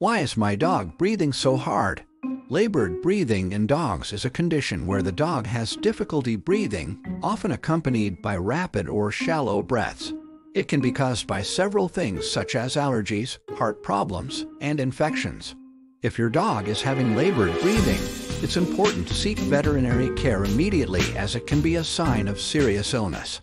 Why is my dog breathing so hard? Labored breathing in dogs is a condition where the dog has difficulty breathing, often accompanied by rapid or shallow breaths. It can be caused by several things such as allergies, heart problems, and infections. If your dog is having labored breathing, it's important to seek veterinary care immediately as it can be a sign of serious illness.